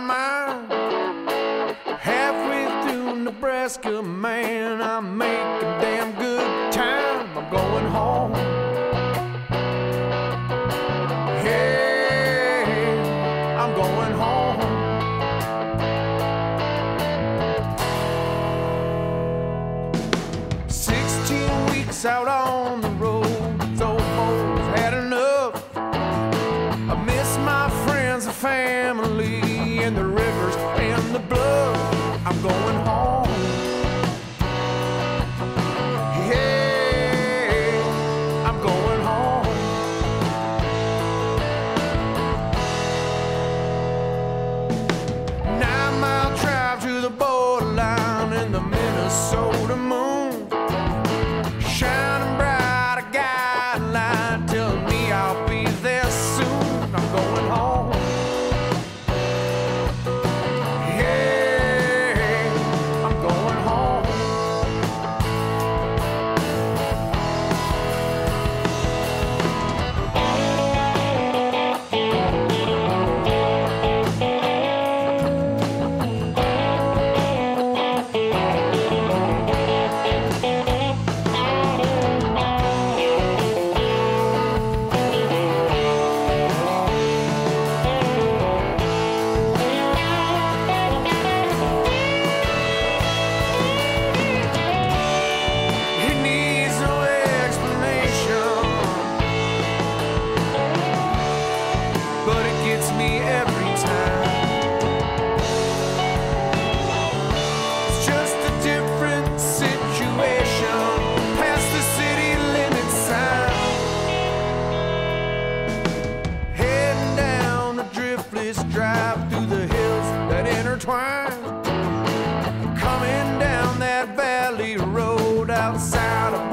my. Halfway through Nebraska, man, I make a damn good time. I'm going home. Yeah, I'm going home. Sixteen weeks out on Minnesota moon. twine. Coming down that valley road outside of